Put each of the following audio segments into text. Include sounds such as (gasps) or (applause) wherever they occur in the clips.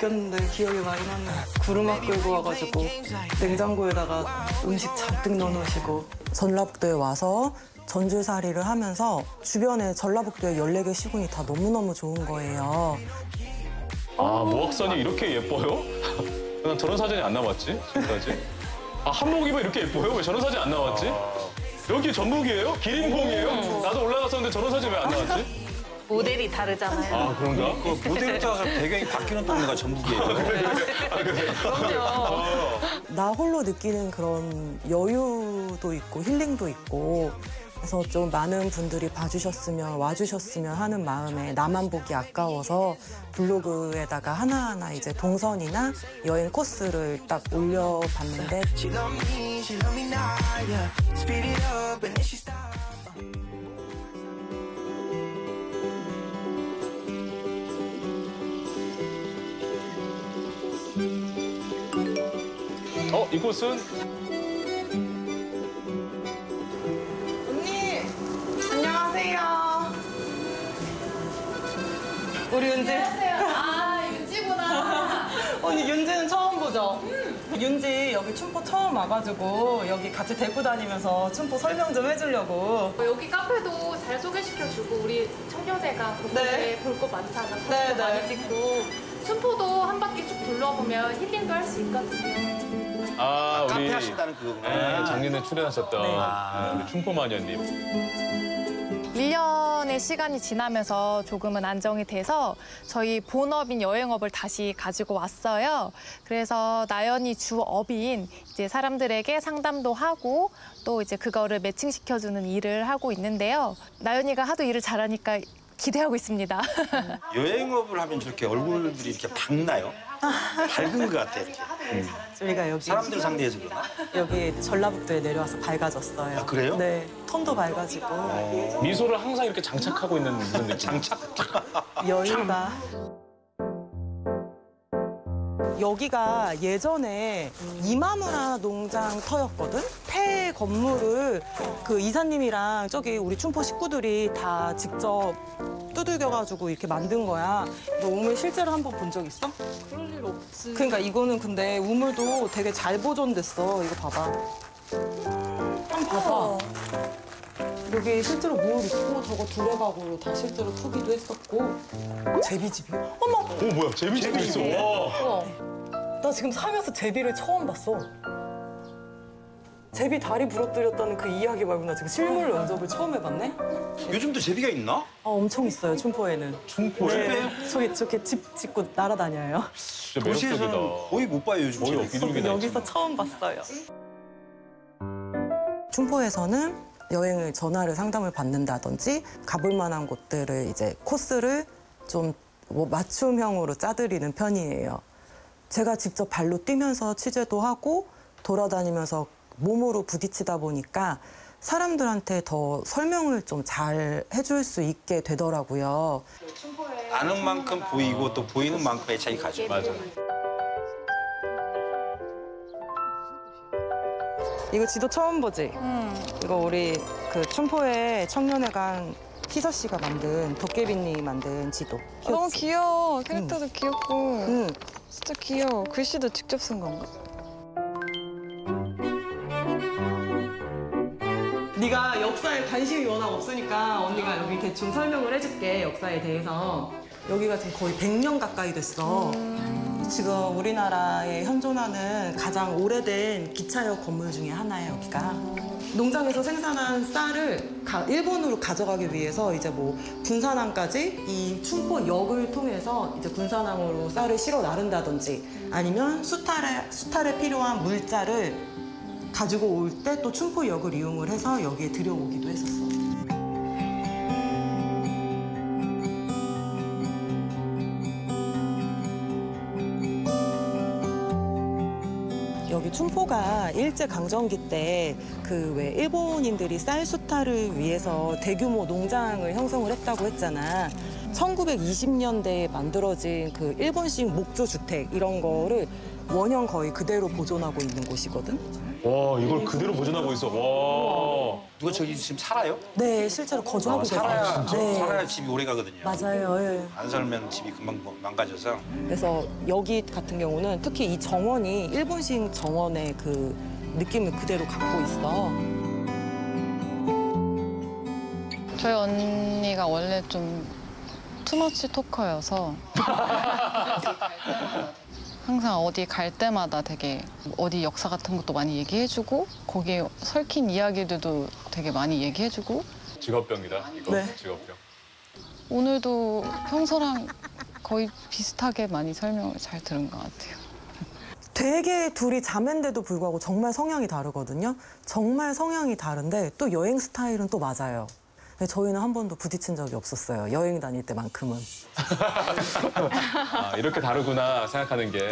웃겼는데 기억이 많이 나네. 구르마 끌고 와가지고 냉장고에다가 음식 잔뜩 넣어놓으시고 전라북도에 와서 전주살이를 하면서 주변에 전라북도의 14개 시군이 다 너무너무 좋은 거예요. 아, 모악산이 이렇게 예뻐요? (laughs) 난 저런 사진이 안 나왔지, 지금까지. 아, 한복 입으면 이렇게 예뻐요? 왜 저런 사진 안 나왔지? 여기 전북이에요? 기린봉이에요? 나도 올라갔었는데 저런 사진 왜 안 나왔지? 모델이 다르잖아요. 아, 그런가? 그 모델에 따라서 배경이 바뀌는 동네가 전북이에요. 나 홀로 느끼는 그런 여유도 있고 힐링도 있고 그래서 좀 많은 분들이 봐주셨으면 와주셨으면 하는 마음에 나만 보기 아까워서 블로그에다가 하나하나 이제 동선이나 여행 코스를 딱 올려봤는데 어, 이곳은 언니 안녕하세요 우리 윤지 아, 윤지구나. (laughs) 언니 윤지는 처음 보죠? 윤지 여기 춘포 처음 와가지고 여기 같이 데리고 다니면서 춘포 설명 좀 해주려고 여기 카페도 잘 소개시켜주고 우리 청년회가 네. 네. 볼거 많잖아. 사진도 네, 네. 많이 찍고 춘포도 한 바퀴 쭉 둘러보면 힐링도 할 수 있거든요. 아, 우리 카페 하신다는 그거구나. 네, 작년에 출연하셨던 네. 네, 우리 춘포마녀님. 1년의 시간이 지나면서 조금은 안정이 돼서 저희 본업인 여행업을 다시 가지고 왔어요. 그래서 나연이 주업인 이제 사람들에게 상담도 하고 또 이제 그거를 매칭시켜주는 일을 하고 있는데요. 나연이가 하도 일을 잘하니까 기대하고 있습니다. 여행업을 하면 저렇게 얼굴들이 이렇게 밝나요? 밝은 것 같아, 이렇게. 저희가 여기 사람들 상대해서 그러나? 여기 전라북도에 내려와서 밝아졌어요. 아, 그래요? 네, 톤도 밝아지고 미소를 항상 이렇게 장착하고 있는 그런 느낌. 장착. 여유가. 여기가 예전에 이마무라 농장 터였거든? 폐 건물을 그 이사님이랑 저기 우리 춘포 식구들이 다 직접 두들겨가지고 이렇게 만든 거야. 너 우물 실제로 한 번 본 적 있어? 그럴 일 없지. 그러니까 이거는 근데 우물도 되게 잘 보존됐어. 이거 봐봐. 한번 봐봐. 여기 실제로 물 있고 저거 두레박으로 다 실제로 푸기도 했었고 제비집이 어머 오, 뭐야, 재밌게 있어. 와. 나 지금 살면서 제비를 처음 봤어 제비 다리 부러뜨렸다는 그 이야기 말고 나 지금 실물 면접을 처음 해봤네 요즘도 제비가 있나? 아 엄청 있어요 춘포에는 춘포에 네 저기 저렇게 집 짓고 날아다녀요 진짜 도시에서는 매력적이다. 거의 못 봐요, 요즘. 거의 제비. 비둘기다. 여기서 처음 봤어요 춘포에서는 여행을 전화를 상담을 받는다든지 가볼 만한 곳들을 이제 코스를 좀 뭐 맞춤형으로 짜드리는 편이에요. 제가 직접 발로 뛰면서 취재도 하고 돌아다니면서 몸으로 부딪히다 보니까 사람들한테 더 설명을 좀 잘 해줄 수 있게 되더라고요. 아는 만큼 보이고 또 보이는 만큼 애착이 가 죠. 맞아. 이거 지도 처음 보지? 이거 우리 그 춘포의 청년회관 희서 씨가 만든 도깨비님이 만든 지도. 너무 귀엽지? 귀여워. 캐릭터도 귀엽고 응. 진짜 귀여워. 글씨도 직접 쓴 건가? 네가 역사에 관심이 워낙 없으니까 언니가 여기 대충 설명을 해줄게 역사에 대해서 여기가 지금 거의 100년 가까이 됐어 지금 우리나라에 현존하는 가장 오래된 기차역 건물 중에 하나예요 여기가 농장에서 생산한 쌀을 가- 일본으로 가져가기 위해서 이제 뭐 군산항까지 이 춘포역을 통해서 이제 군산항으로 쌀을 실어 나른다든지 아니면 수탈에 수탈에 필요한 물자를 가지고 올 때또 춘포역을 이용을 해서 여기에 들여오기도 했었어. 여기 춘포가 일제 강점기 때 그 왜 일본인들이 쌀 수탈을 위해서 대규모 농장을 형성을 했다고 했잖아. 1920년대에 만들어진 그 일본식 목조 주택 이런 거를 원형 거의 그대로 보존하고 있는 곳이거든. 와 이걸 그대로 보존하고 있어. 와. 누가 저기 지금 살아요? 네, 실제로 거주하고 아, 계세요. 살아야 네. 살아야 집이 오래 가거든요. 맞아요. 예. 안 살면 집이 금방 망가져서 그래서 여기 같은 경우는 특히 이 정원이 일본식 정원의 그 느낌을 그대로 갖고 있어. 저희 언니가 원래 좀 투머치 토커여서 (laughs) 항상 어디 갈 때마다 되게 어디 역사 같은 것도 많이 얘기해주고 거기에 설킨 이야기들도 되게 많이 얘기해주고 직업병이다. 이거 네. 직업병. 오늘도 평소랑 거의 비슷하게 많이 설명을 잘 들은 것 같아요. 되게 둘이 자매인데도 불구하고 정말 성향이 다르거든요. 정말 성향이 다른데 또 여행 스타일은 또 맞아요. 저희는 한 번도 부딪힌 적이 없었어요. 여행 다닐 때만큼은. (laughs) 아 이렇게 다르구나 생각하는 게.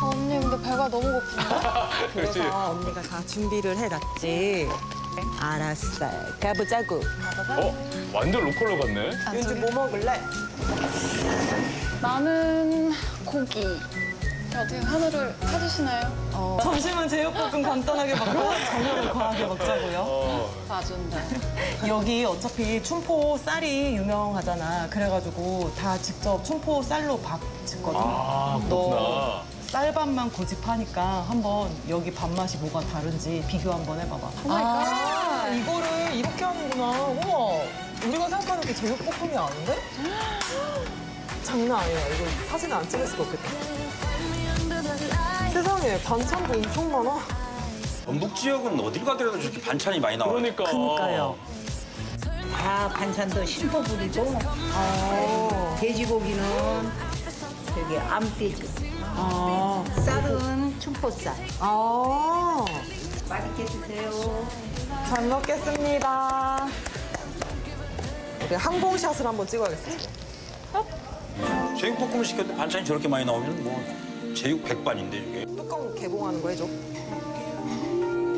아, 언니 근데 배가 너무 고픈데? (laughs) 그렇지. 그래서 언니가 다 준비를 해놨지. 알았어. 가보자고. 어 완전 로컬로 갔네. 윤주 뭐 먹을래? 나는 고기. 어떻게 하늘을 사주시나요? 점심은 제육볶음 간단하게 먹고 (laughs) 저녁은 과하게 먹자고요. 어. 봐준다. (laughs) 여기 어차피 춘포 쌀이 유명하잖아. 그래가지고 다 직접 춘포 쌀로 밥 짓거든. 아 그렇구나. 쌀밥만 고집하니까 한번 여기 밥맛이 뭐가 다른지 비교 한번 해봐봐. 아, 이거를 이렇게 하는구나. 우와, 우리가 생각하는 게 제육볶음이 아닌데? (gasps) 장난 아니야. 이거 사진 안 찍을 수가 없겠다. 세상에 반찬도 엄청 많아. 전북 지역은 어딜 가더라도 저렇게 반찬이 많이 나와요. 그러니까. 그니까요. 다 반찬도 심포 부리고 아, 돼지고기는 저기 암돼지 아, 쌀은 춘포쌀 아. 맛있게 드세요 잘 먹겠습니다. 우리 항공샷을 한번 찍어야겠어요. 제육볶음을 시켰는데 반찬이 저렇게 많이 나오면 뭐 제육 백반인데 이게. 뚜껑 개봉하는 거 해줘.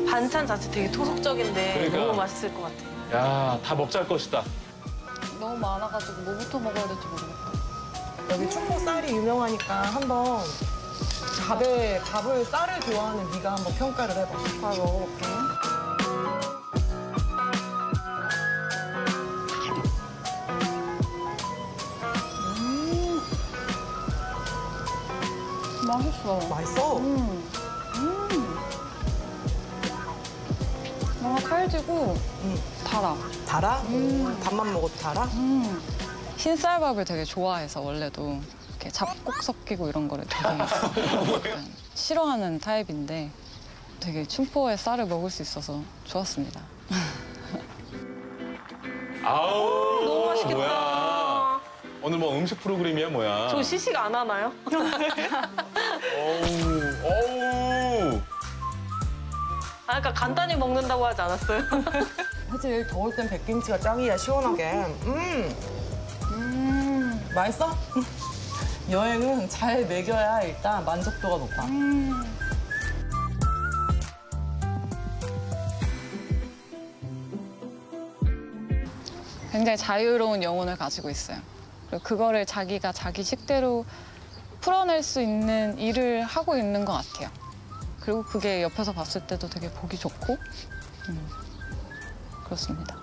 반찬 자체 되게 토속적인데 그러니까. 너무 맛있을 것 같아요. 야다 먹자 할 것이다. 너무 많아가지고 뭐부터 먹어야 될지 모르겠다. 여기 충포 쌀이 유명하니까 한번 밥에 밥을 쌀을 좋아하는 네가 한번 평가를 해봐. 밥 먹어볼게. 맛있어. 맛있어. 음. 음. 뭔가 칼지고 음. 달아. 달아? 밥만 먹어도 달아? 음. 흰쌀밥을 되게 좋아해서 원래도 이렇게 잡곡 섞이고 이런 거를 되게 (laughs) 싫어하는 타입인데 되게 춘포의 쌀을 먹을 수 있어서 좋았습니다. 아우 너무 맛있겠다. 뭐야? 오늘 뭐 음식 프로그램이야 뭐야? 저 시식 안 하나요? 어우 어우. 아, 아까 간단히 먹는다고 하지 않았어요? (laughs) 사실 더울 땐 백김치가 짱이야 시원하게. 음. 음. 맛있어? (laughs) 여행은 잘 먹여야 일단 만족도가 높아. 굉장히 자유로운 영혼을 가지고 있어요. 그리고 그거를 자기가 자기 식대로 풀어낼 수 있는 일을 하고 있는 것 같아요. 그리고 그게 옆에서 봤을 때도 되게 보기 좋고 음, 그렇습니다.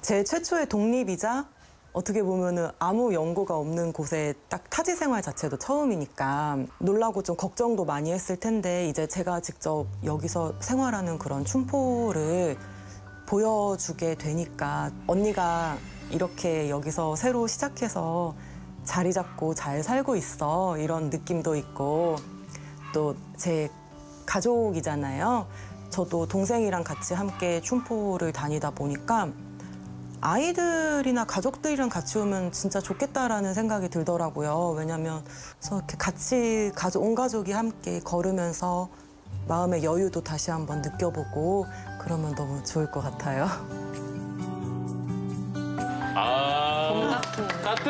제 최초의 독립이자 어떻게 보면은 아무 연고가 없는 곳에 딱 타지 생활 자체도 처음이니까 놀라고 좀 걱정도 많이 했을 텐데 이제 제가 직접 여기서 생활하는 그런 춘포를 보여주게 되니까 언니가 이렇게 여기서 새로 시작해서 자리 잡고 잘 살고 있어 이런 느낌도 있고 또 제 가족이잖아요. 저도 동생이랑 같이 함께 춘포를 다니다 보니까 아이들이나 가족들이랑 같이 오면 진짜 좋겠다라는 생각이 들더라고요. 왜냐면 그래서 이렇게 같이 가족 온 가족이 함께 걸으면서 마음의 여유도 다시 한번 느껴보고 그러면 너무 좋을 것 같아요.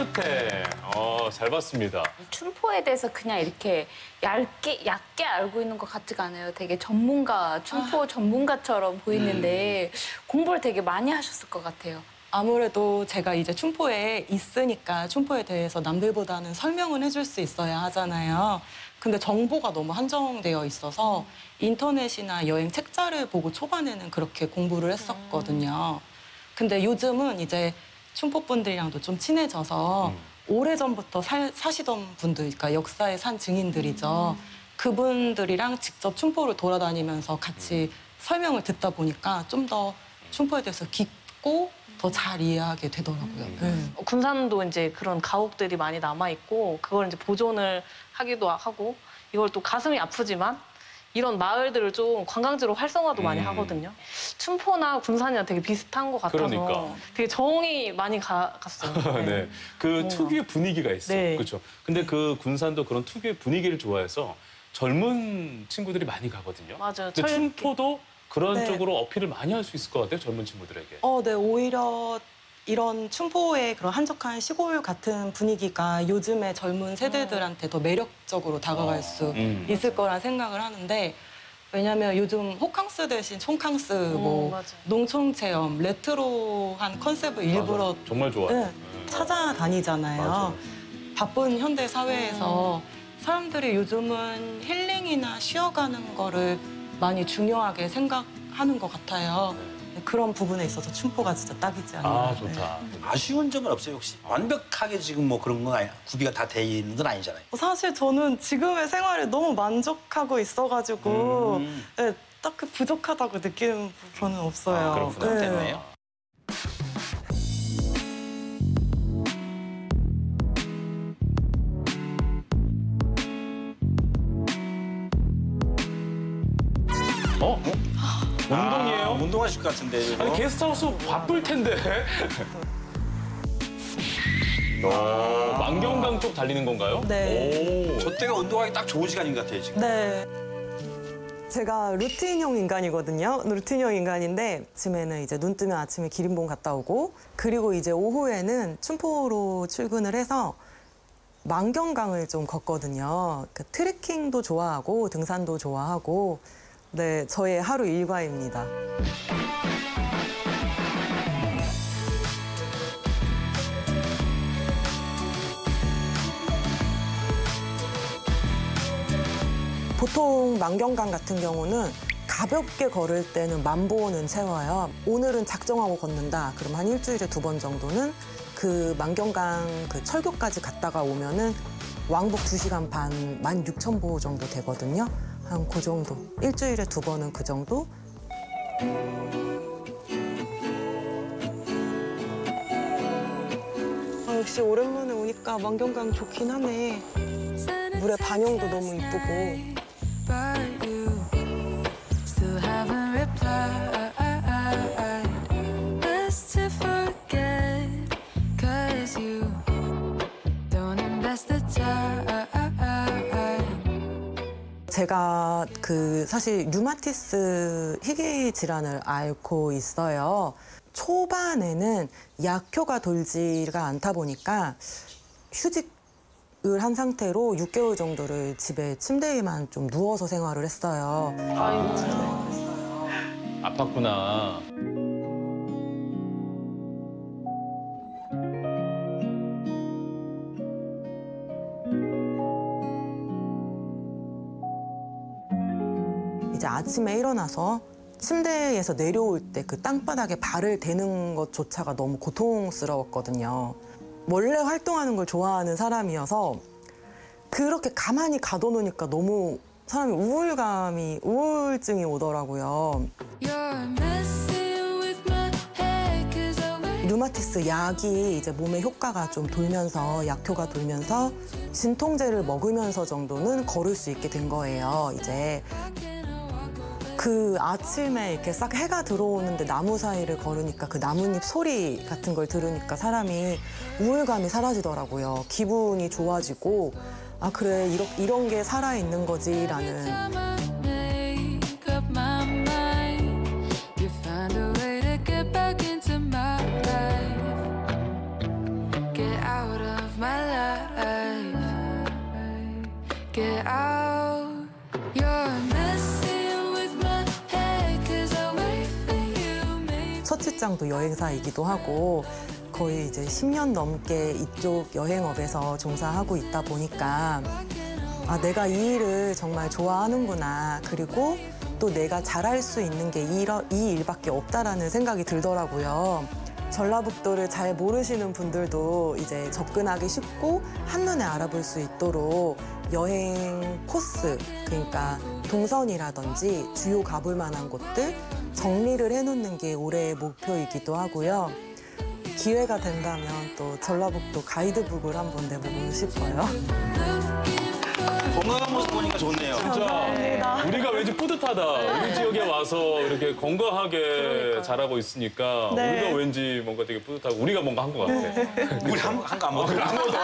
따뜻해. 어, 잘 봤습니다. 춤포에 대해서 그냥 이렇게 얇게 얕게 알고 있는 것 같지가 않아요. 되게 전문가, 춤포 전문가처럼 보이는데 공부를 되게 많이 하셨을 것 같아요. 아무래도 제가 이제 춤포에 있으니까 춤포에 대해서 남들보다는 설명을 해줄 수 있어야 하잖아요. 근데 정보가 너무 한정되어 있어서 인터넷이나 여행 책자를 보고 초반에는 그렇게 공부를 했었거든요. 근데 요즘은 이제 춤포 분들이랑도 좀 친해져서 오래전부터 살- 사시던 분들, 그러니까 역사의 산 증인들이죠. 그분들이랑 직접 춤포를 돌아다니면서 같이 설명을 듣다 보니까 좀더 춤포에 대해서 깊고 더 잘 이해하게 되더라고요. 네. 어, 군산도 이제 그런 가옥들이 많이 남아 있고 그걸 이제 보존을 하기도 하고 이걸 또 가슴이 아프지만 이런 마을들을 좀 관광지로 활성화도 많이 음. 하거든요. 춘포나 군산이랑 되게 비슷한 것 같아서 그러니까. 되게 정이 많이 가, 갔어요. (laughs) 네. 그 특유의 분위기가 있어. 네. 그렇죠. 근데 그 군산도 그런 특유의 분위기를 좋아해서 젊은 친구들이 많이 가거든요. 맞아요. 근데 철- 춤포도 그런 네. 쪽으로 어필을 많이 할 수 있을 것 같아요. 젊은 친구들에게. 어, 네, 오히려 이런 춤포의 그런 한적한 시골 같은 분위기가 요즘의 젊은 세대들한테 더 매력적으로 다가갈 수 음. 있을 거란 생각을 하는데 왜냐면 요즘 호캉스 대신 촌캉스, 뭐 맞아요. 농촌 체험, 레트로한 컨셉을 일부러 맞아. 정말 좋아요. 네, 찾아다니잖아요. 맞아. 바쁜 현대 사회에서 사람들이 요즘은 힐링이나 쉬어가는 거를 많이 중요하게 생각하는 것 같아요. 그런 부분에 있어서 춤포가 진짜 딱이지 않나. 아, 네. 좋다. 아쉬운 점은 없어요 혹시? 완벽하게 지금 뭐 그런 건 아니, 구비가 다 돼 있는 건 아니잖아요. 사실 저는 지금의 생활에 너무 만족하고 있어가지고 음. 네, 딱히 부족하다고 느끼는 부분은 없어요. 아, 그렇구나. 네. 됐네요. 어? 운동이에요? 아, 운동하실 것 같은데. 이거. 아니 게스트하우스 바쁠 텐데. 어, 만경강 쪽 달리는 건가요? 네. 오. 저 때가 운동하기 딱 좋은 시간인 것 같아요 지금. 네. 제가 루틴형 인간이거든요. 루틴형 인간인데 아침에는 이제 눈 뜨면 아침에 기린봉 갔다 오고 그리고 이제 오후에는 춘포로 출근을 해서 만경강을 좀 걷거든요. 그 트레킹도 좋아하고 등산도 좋아하고 네 저의 하루 일과입니다. 보통 만경강 같은 경우는 가볍게 걸을 때는 만 보는 채워요. 오늘은 작정하고 걷는다. 그럼 한 일주일에 두 번 정도는 그 만경강 그 철교까지 갔다가 오면은 왕복 두시간 반, 만 육천 보 정도 되거든요. 한 그 정도. 일주일에 두 번은 그 정도. 아, 역시 오랜만에 오니까 만경강 좋긴 하네. 물의 반영도 너무 이쁘고. Still 제가 그 사실 류마티스 희귀 질환을 앓고 있어요. 초반에는 약효가 돌지가 않다 보니까 휴직을 한 상태로 6개월 정도를 집에 침대에만 좀 누워서 생활을 했어요. 아팠구나. 이제 아침에 일어나서 침대에서 내려올 때 그 땅바닥에 발을 대는 것조차가 너무 고통스러웠거든요. 원래 활동하는 걸 좋아하는 사람이어서 그렇게 가만히 가둬놓으니까 너무 사람이 우울감이, 우울증이 오더라고요. 류마티스 약이 이제 몸에 효과가 좀 돌면서 약효가 돌면서 진통제를 먹으면서 정도는 걸을 수 있게 된 거예요. 이제 그 아침에 이렇게 싹 해가 들어오는데 나무 사이를 걸으니까 그 나뭇잎 소리 같은 걸 들으니까 사람이 우울감이 사라지더라고요. 기분이 좋아지고 아 그래 이런 이런 게 살아 있는 거지라는 직장도 여행사이기도 하고 거의 이제 10년 넘게 이쪽 여행업에서 종사하고 있다 보니까 아, 내가 이 일을 정말 좋아하는구나. 그리고 또 내가 잘할 수 있는 게이이 일밖에 없다라는 생각이 들더라고요. 전라북도를 잘 모르시는 분들도 이제 접근하기 쉽고 한눈에 알아볼 수 있도록 여행 코스, 그러니까 동선이라든지 주요 가볼 만한 곳들 정리를 해놓는 게 올해의 목표이기도 하고요. 기회가 된다면 또 전라북도 가이드북을 한번 내보고 싶어요. 건강한 모습 보니까 좋네요. 진짜 우리가 왠지 뿌듯하다. 우리 지역에 와서 이렇게 건강하게 자라고 있으니까 네. 우리가 왠지 뭔가 되게 뿌듯하고 우리가 뭔가 한 것 같아. 우리 한거 안 먹어. 아무도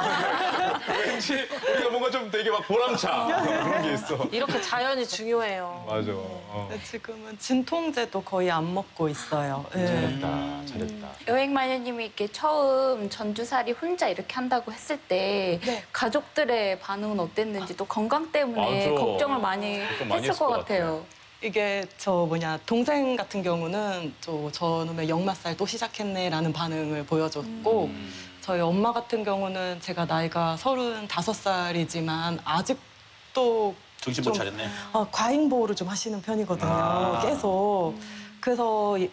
왠지 우리가 뭔가 좀 되게 막 보람차 그런 게 있어. 이렇게 자연이 중요해요. 맞아. 어. 지금은 진통제도 거의 안 먹고 있어요. 네. 잘했다. 잘했다. 여행 마녀님이 이렇게 처음 전주살이 혼자 이렇게 한다고 했을 때 네. 가족들의 반응은 어땠는지 또 건강 때문에 맞아. 걱정을 많이 걱정 많이 했을 것것 같아요. 이게 저 뭐냐 동생 같은 경우는 저 저놈의 역마살 또 시작했네라는 반응을 보여줬고 저희 엄마 같은 경우는 제가 나이가 서른다섯 살이지만 아직도 정신 좀- 못 차렸네. 어, 과잉 보호를 좀 하시는 편이거든요. 아. 계속 그래서 이-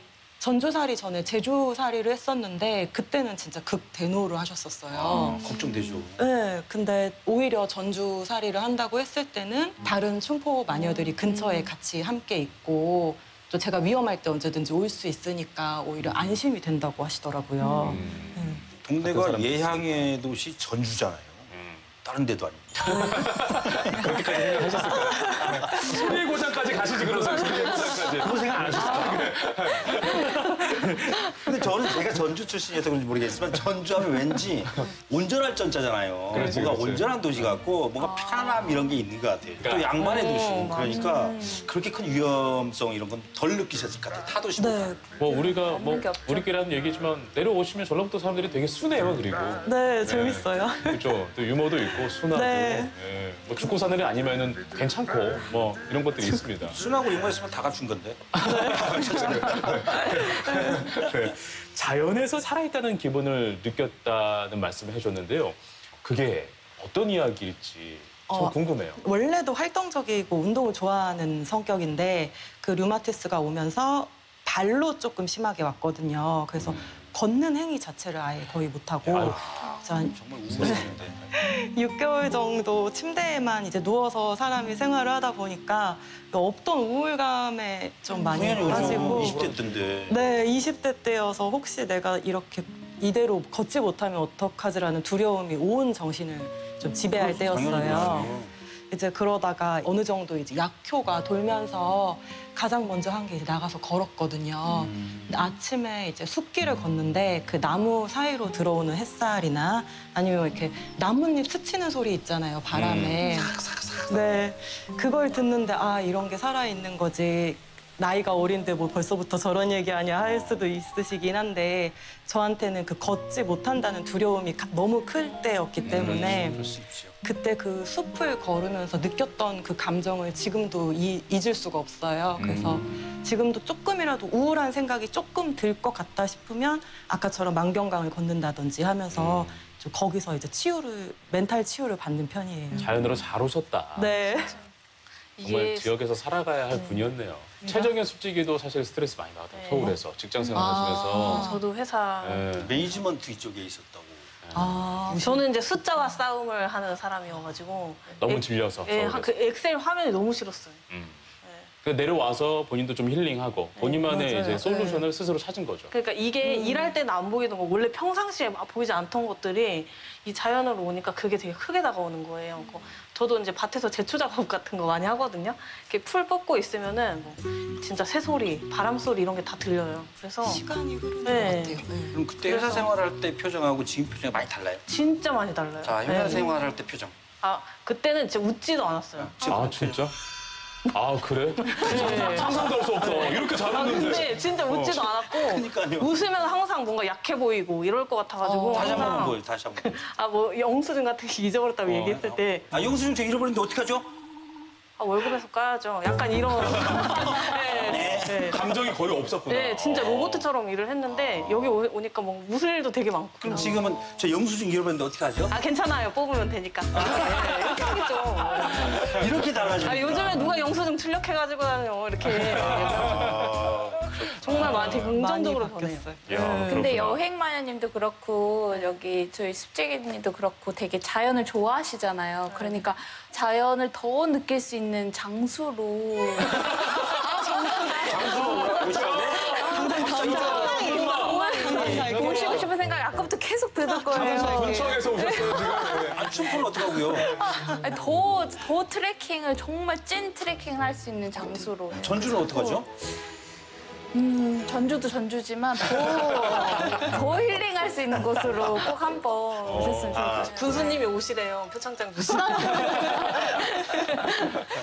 전주살이 전에 제주살이를 했었는데 그때는 진짜 극대노를 하셨었어요. 아, 걱정되죠. 네, 근데 오히려 전주살이를 한다고 했을 때는 다른 충포 마녀들이 근처에 같이 함께 있고 또 제가 위험할 때 언제든지 올 수 있으니까 오히려 안심이 된다고 하시더라고요. 네. 동네가 예향의 도시 전주잖아요. 다른 데도 아니고. (laughs) 그렇게까지 생각하셨을 거예요. 소리의 고장까지 가시지 그러세요. 소리의 고장까지. 그거 생각 안 하셨어요? (laughs) 근데 저는 제가 전주 출신이어서 그런지 모르겠지만 전주하면 왠지 온전할 전자잖아요. 그렇지, 뭔가 그렇지. 온전한 도시 같고 뭔가 편안함 이런 게 있는 것 같아요. 또 그러니까. 양반의 도시. 어, 그러니까 그렇게 큰 위험성 이런 건 덜 느끼셨을 것 같아요. 타도시보다. 네, 뭐 우리가 뭐게 없죠. 우리끼리 하는 얘기지만 내려오시면 전라북도 사람들이 되게 순해요 그리고. 네, 재밌어요. 그렇죠. 또 유머도 있고 순하고. 네. 예. 뭐 죽고 사는 애 아니면은 괜찮고 뭐 이런 것들이 있습니다. 순하고 있으면 다 갖춘 건데. (laughs) 네. 자연에서 살아있다는 기분을 느꼈다는 말씀을 해줬는데요. 그게 어떤 이야기일지 참 어, 궁금해요. 원래도 활동적이고 운동을 좋아하는 성격인데 그 류마티스가 오면서 발로 조금 심하게 왔거든요. 그래서 걷는 행위 자체를 아예 거의 못하고 아유. 한 정말 우울했는데. (laughs) 6개월 정도 침대에만 이제 누워서 사람이 생활을 하다 보니까 없던 우울감에 좀 많이 빠지고 요즘 20대 때인데. 네, 20대 때여서 혹시 내가 이렇게 이대로 걷지 못하면 어떡하지라는 두려움이 온 정신을 좀 지배할 때였어요. 이제 그러다가 어느 정도 이제 약효가 돌면서 가장 먼저 한게 나가서 걸었거든요. 음. 아침에 이제 숲길을 걷는데 그 나무 사이로 들어오는 햇살이나 아니면 이렇게 나뭇잎 스치는 소리 있잖아요, 바람에. 네. 그걸 듣는데 아, 이런 게 살아있는 거지. 나이가 어린데 뭐 벌써부터 저런 얘기하냐 할 수도 있으시긴 한데 저한테는 그 걷지 못한다는 두려움이 가- 너무 클 때였기 때문에 그럴 수 있죠. 그때 그 숲을 걸으면서 느꼈던 그 감정을 지금도 이- 잊을 수가 없어요. 그래서 지금도 조금이라도 우울한 생각이 조금 들 것 같다 싶으면 아까처럼 만경강을 걷는다든지 하면서 좀 거기서 이제 치유를 멘탈 치유를 받는 편이에요. 자연으로 잘 오셨다. 네. 정말 이게 지역에서 살아가야 할 분이었네요. 최정현 솔직히도 사실 스트레스 많이 받았대요. 네. 서울에서 직장 아. 생활 하시면서. 저도 회사 예. 매니지먼트 이쪽에 있었다고. 아, 저는 이제 숫자와 싸움을 하는 사람이어가지고 너무 엑- 질려서 예, 서울에서. 그 엑셀 화면이 너무 싫었어요. 음. 예. 그 내려와서 본인도 좀 힐링하고 본인만의 맞아요. 이제 솔루션을 스스로 찾은 거죠. 그러니까 이게 일할 때는 안 보이던 거 원래 평상시에 막 보이지 않던 것들이 이 자연으로 오니까 그게 되게 크게 다가오는 거예요. 그 저도 이제 밭에서 제초 작업 같은 거 많이 하거든요. 이렇게 풀 뽑고 있으면은 뭐 진짜 새소리, 바람 소리 이런 게 다 들려요. 그래서 시간이 흐르는 네. 것 같아요. 네. 그럼 그때 회사 생활할 때 표정하고 지금 표정이 많이 달라요? 진짜 많이 달라요. 자, 회사 네. 생활할 때 표정. 아 그때는 진짜 웃지도 않았어요. 아 진짜? 아 그래? 상상도 할 수 없어. 이렇게 아, 잘하는데. 근데 진짜 웃지도 않았고 그러니까요. 웃으면 항상 뭔가 약해 보이고 이럴 것 같아가지고 다시 한 번 보여, 다시 한 번. 아 뭐 영수증 같은 거 잊어버렸다고 얘기했을 때 아, 영수증 저 잃어버렸는데 어떡하죠? 아, 월급에서 까야죠. 약간 이런. 네, 네, 네. 감정이 거의 없었구나. 네, 진짜 로봇처럼 일을 했는데 여기 오, 오니까 뭐 웃을 일도 되게 많고. 그럼 지금은 저 영수증 잃어버렸는데 어떡하죠? 아 괜찮아요. 뽑으면 되니까. 네, 이렇게 하겠죠. 이렇게 달라지니까. 아, 요즘에 누가 영수증 출력해가지고 다녀 이렇게. 정말 많이 되게 긍정적으로. 바뀌었어요. 야, 근데. 여행 마녀님도 그렇고 여기 저희 습지기님도 그렇고 되게 자연을 좋아하시잖아요. 그러니까 자연을 더 느낄 수 있는 장소로 오시고 싶은 생각이 아까부터 계속 드는 거예요. 근처에서 오셨어요 지금. 네. 아, 춘포는 어떡하고요? 아니, 더, 더 트레킹을 정말 찐 트레킹을 할 수 있는 장소로. 전주는 어떡하죠? 음, 전주도 전주지만 더, (laughs) 더 힐링할 수 있는 곳으로 꼭 한번 오셨으면 좋을 것 같아요. 군수님이 오시래요. 표창장 주시고. (laughs)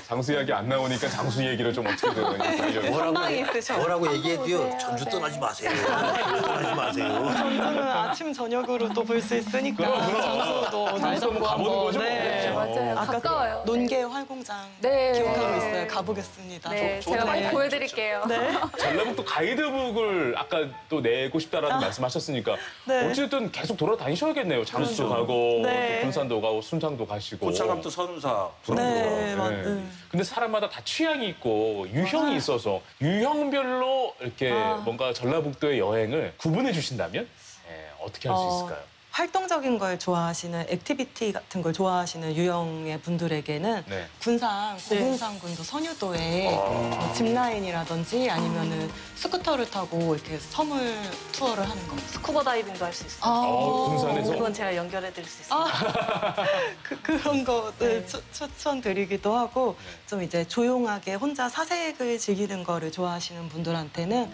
장수 이야기 안 나오니까 장수 얘기를 좀 어떻게 되는 뭐라고, 있으셔. 뭐라고 얘기해도요. 네, 전주 네. 떠나지 마세요. 전주 떠나지 마세요. 전주는 아침 저녁으로 또 볼 수 있으니까 장소도 날 장소 한번 가보는 거죠, 뭐. 네. 맞아요. 아까 가까워요. 논계 활공장 네. 기억하고 있어요. 가보겠습니다. 네, 좋- 제가. 많이 보여드릴게요. 네. 전라북도 가이드북을 아까 또 내고 싶다라는 말씀하셨으니까 (laughs) 네. 어쨌든 계속 돌아다니셔야겠네요. 장수도 가고 네. 또 군산도 가고 순창도 가시고. 고차감 또 선운사. 네, 맞, 네. 음. 근데 사람마다 다 취향이 있고 유형이 있어서 유형별로 이렇게 아. 뭔가 전라북도의 여행을 구분해 주신다면 예, 어떻게 할수 어, 있을까요? 활동적인 걸 좋아하시는 activity 같은 걸 좋아하시는 유형의 분들에게는 네. 군산 고군산군도 선유도에 뭐 zipline이라든지 아니면은 스쿠터를 타고 이렇게 섬을 투어를 하는 거. 스쿠버 다이빙도 할 수 있어요. 어, 군산에서 그건 제가 연결해 드릴 수 있어요. (laughs) 그, 그런 거를 추, 추천드리기도 하고 좀 이제 조용하게 혼자 사색을 즐기는 거를 좋아하시는 분들한테는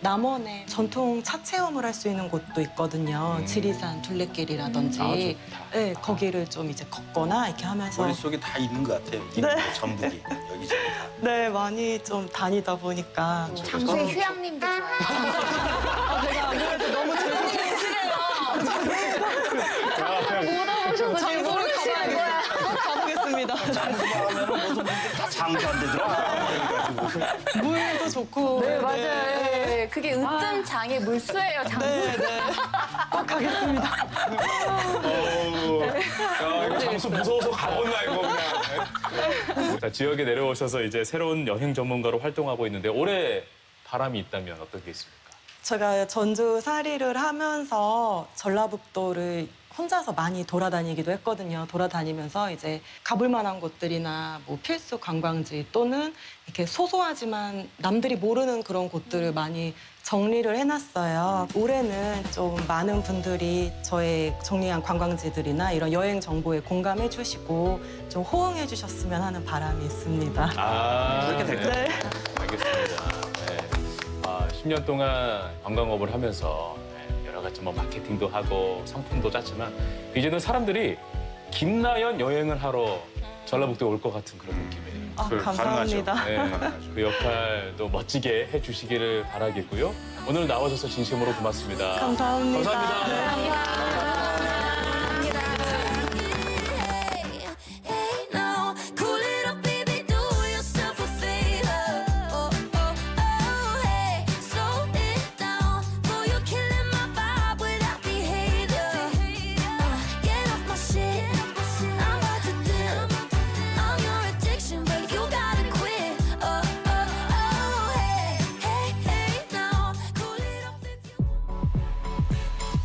남원에 전통 차 체험을 할 수 있는 곳도 있거든요. 지리산 둘레길이라든지 아. 네, 거기를 좀 이제 걷거나 이렇게 하면서 머릿속에 다 있는 것 같아요. 네. 전북이. 여기저기 다. (laughs) 네 많이 좀 다니다 보니까 장수의 휴양님도 좋아요. 장소를 모르시는 거야. 가보겠습니다. 장수하면은 모든 장수 안 되더라. 물도 좋고 네, 맞아요. 네, 그게 으뜸 장의 물수예요, 장수. 네, 네. 꼭 가겠습니다. 어우, 야, 이거 장수 무서워서 가본나 이거 그냥. 네. 자, 지역에 내려오셔서 이제 새로운 여행 전문가로 활동하고 있는데 올해 바람이 있다면 어떤 게 있습니까? 제가 전주 살이를 하면서 전라북도를 혼자서 많이 돌아다니기도 했거든요. 돌아다니면서 이제 가볼 만한 곳들이나 뭐 필수 관광지 또는 이렇게 소소하지만 남들이 모르는 그런 곳들을 많이 정리를 해놨어요. 올해는 좀 많은 분들이 저의 정리한 관광지들이나 이런 여행 정보에 공감해 주시고 좀 호응해 주셨으면 하는 바람이 있습니다. 아, 그렇게 될까요? 네. 알겠습니다. 네. 아, 10년 동안 관광업을 하면서 네, 가지 뭐 마케팅도 하고 상품도 짰지만 이제는 사람들이 김나연 여행을 하러 전라북도에 올 것 같은 그런 느낌이에요. 아, 그 감사합니다. 네, 그 역할도 멋지게 해주시기를 바라겠고요. 오늘 나와줘서 진심으로 고맙습니다. 감사합니다. 감사합니다. Hey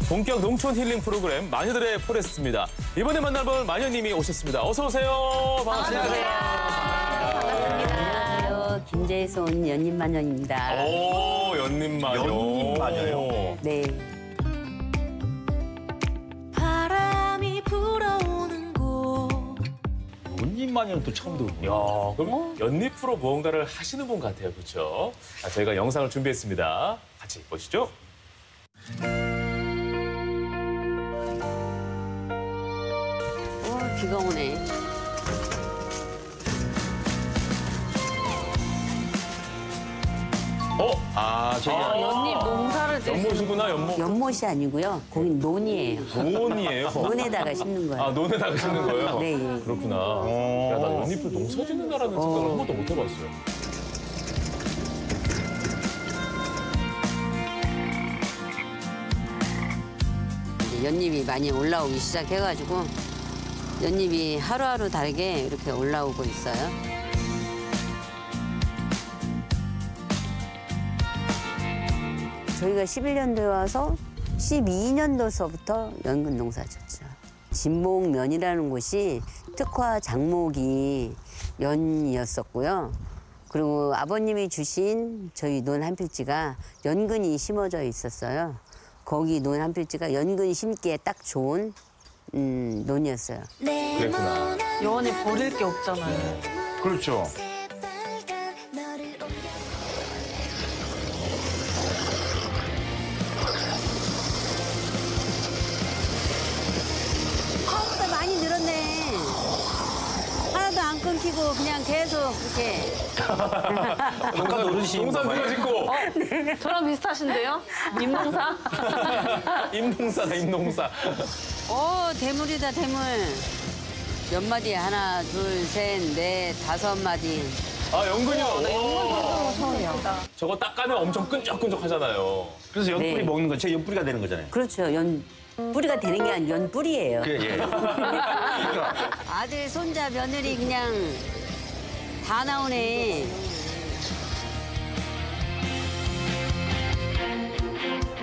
본격 농촌 힐링 프로그램 마녀들의 포레스트입니다. 이번에 만나볼 마녀님이 오셨습니다. 어서 오세요. 반갑습니다. 안녕하세요. 김제에서 온 연인 마녀입니다. 오, 연님 마녀. 연님 마녀요? 네. 바람이 불어오는 곳 온님마녀는 또 처음 들어보네. 야, 그럼 연립 프로 무언가를 하시는 분 같아요, 그렇죠? 자, 저희가 영상을 준비했습니다. 같이 보시죠. 비가 오네. 아, 저기 아, 연잎 농사를 연못이구나, 연못. 연못이 아니고요. 거기 논이에요. 논이에요. (laughs) 논에다가 심는 거예요. 아, 논에다가 심는 거예요? 네, 예. 그렇구나. 야, 나 연잎을 농사 짓는다라는 생각을 한 번도 못 해봤어요. 이제 연잎이 많이 올라오기 시작해가지고 연잎이 하루하루 다르게 이렇게 올라오고 있어요. 저희가 11년도에 와서 12년도서부터 연근 농사 졌죠. 진목면이라는 곳이 특화 장목이 연이었었고요. 그리고 아버님이 주신 저희 논 한 필지가 연근이 심어져 있었어요. 거기 논 한 필지가 연근 심기에 딱 좋은 음, 논이었어요. 그랬구나. 여원이 버릴 게 없잖아요. 그렇죠. 끊기고 그냥 계속 이렇게. 바깥 어르신 농사 누가 짓고? 저랑 비슷하신데요? 임농사? (laughs) 임농사다, 임농사. 어, 대물이다, 대물. 몇 마디? 하나, 둘, 셋, 넷, 다섯 마디. 아, 연근이요. 오. 처음이야. 저거 딱 까면 엄청 끈적끈적 하잖아요. 그래서 연뿌리 네. 먹는 건제 연뿌리가 되는 거잖아요. 그렇죠. 연, 뿌리가 되는 게 아니라 연 뿌리예요. 그, 예. 그러니까 (laughs) 아들, 손자, 며느리 그냥 다 나오네.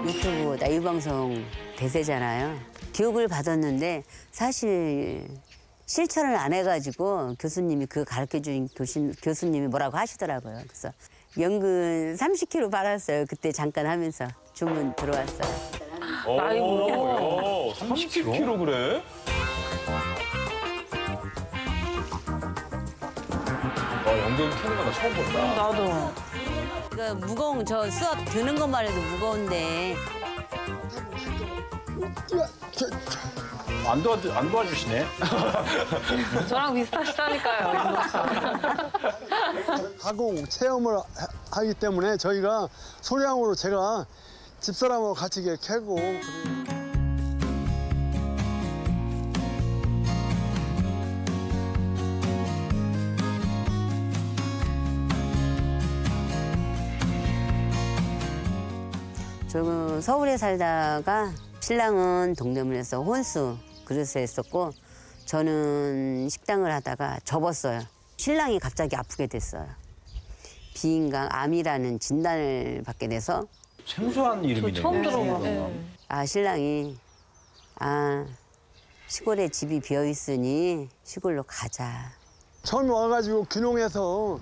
유튜브 나유 방송 대세잖아요. 교육을 받았는데 사실 실천을 안 해가지고 교수님이 그 가르쳐준 교신, 교수님이 뭐라고 하시더라고요. 그래서 연근 30kg 받았어요. 그때 잠깐 하면서 주문 들어왔어요. 오, 30kg 그래? 와, 연근 캐는 거나 처음 본다. 나도. 이거 무거운 저 수압 드는 것만 해도 무거운데 안, 도와, 안 도와주시네. (laughs) 저랑 비슷하시다니까요. 가공 체험을 하- 하기 때문에 저희가 소량으로 제가 집사람하고 같이 이렇게 캐고 그래요. 저 서울에 살다가 신랑은 동대문에서 혼수 그릇을 했었고 저는 식당을 하다가 접었어요. 신랑이 갑자기 아프게 됐어요. 비인강 암이라는 진단을 받게 돼서 생소한 이름이네요. 처음 들어봐요. 네. 아 신랑이 아 시골에 집이 비어 있으니 시골로 가자. 처음에 와가지고 귀농해서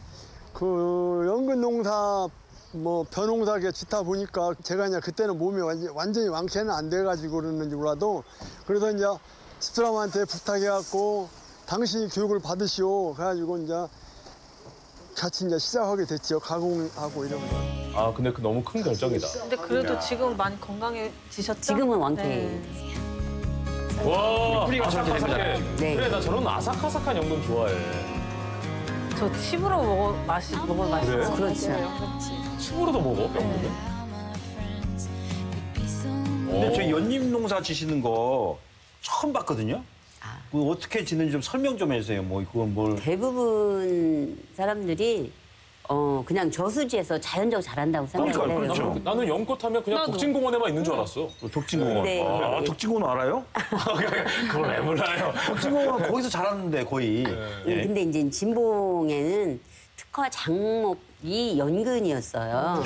그 연근 농사 뭐 벼농사 이렇게 짓다 보니까 제가 이제 그때는 몸이 완전, 완전히 완쾌는 안 돼가지고 그러는지 몰라도 그래서 이제 집사람한테 부탁해갖고 당신이 교육을 받으시오 그래가지고 이제 같이 이제 시작하게 됐죠 가공하고 이런 거. 아, 근데 그 너무 큰 결정이다. 근데 그래도 지금 많이 건강해지셨죠? 지금은 완쾌. 네. 와, 뿌리가 저렇게 아삭아삭해. 네. 그래, 나 저런 아삭아삭한 연근 좋아해. 저 칩으로 먹어 맛이 먹어 맛있어. 그래? 그렇죠. 칩으로도 먹어, 연근을? 근데 저 연잎 농사 지시는 거 처음 봤거든요. 그 어떻게 짓는지 좀 설명 좀 해주세요. 뭐 그건 뭘 대부분 사람들이 어 그냥 저수지에서 자연적으로 자란다고 생각해요. 그러니까요, 그렇죠. 나는 연꽃 하면 그냥 나도. 독진공원에만 있는 줄 알았어. 독진공원. 네. 아, 독진공원 알아요? (laughs) 그걸 왜 몰라요? 독진공원 거기서 자랐는데 거의. 예. 근데 이제 진봉에는 특화 장목이 연근이었어요.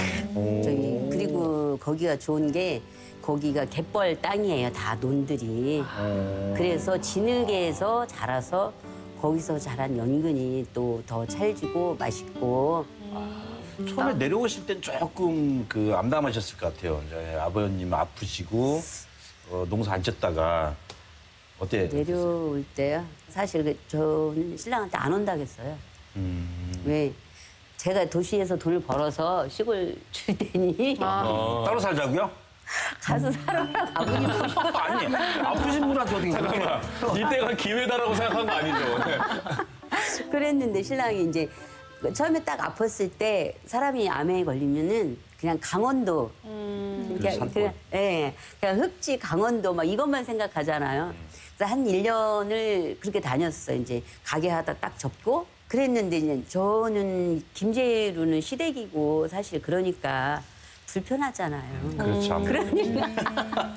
저기 그리고 거기가 좋은 게 거기가 갯벌 땅이에요. 다 논들이. 그래서 진흙에서 자라서 거기서 자란 연근이 또 더 찰지고 맛있고 처음에 내려오실 땐 조금 그 암담하셨을 것 같아요. 이제 아버님 아프시고 어, 농사 안 졌다가 어때? 내려올 때요. 사실 그 저는 신랑한테 안 온다고 했어요. 음. 왜 제가 도시에서 돈을 벌어서 시골 (laughs) 줄 테니 어. 따로 살자고요? 가서 살아라 아버님 아니 아프신 분한테 어떻게 잠깐만. 이때가 기회다라고 생각한 거 아니죠? 네. 그랬는데 신랑이 이제 그 처음에 딱 아팠을 때 사람이 암에 걸리면은 그냥 강원도 그냥, 산골. 그냥, 예, 그냥 흑지 강원도 막 이것만 생각하잖아요. 그래서 한 1년을 그렇게 다녔어요. 이제 가게 하다 딱 접고 그랬는데 이제 저는 김재루는 시댁이고 사실 그러니까 불편하잖아요. 그렇죠. 그러니까